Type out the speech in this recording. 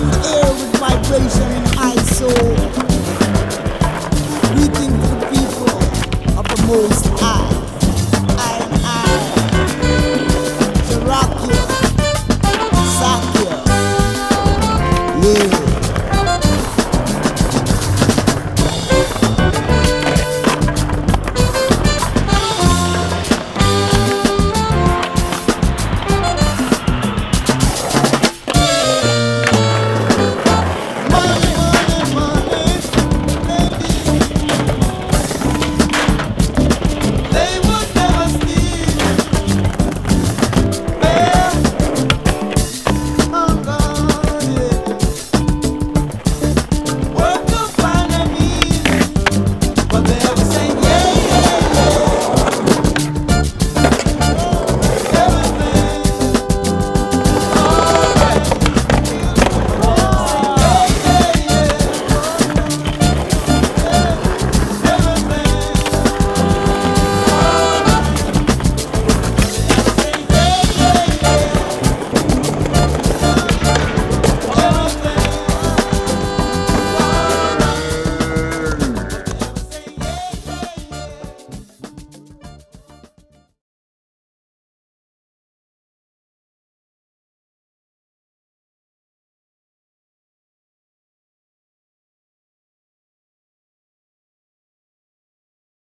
one air with vibration in high soul. The people of the Most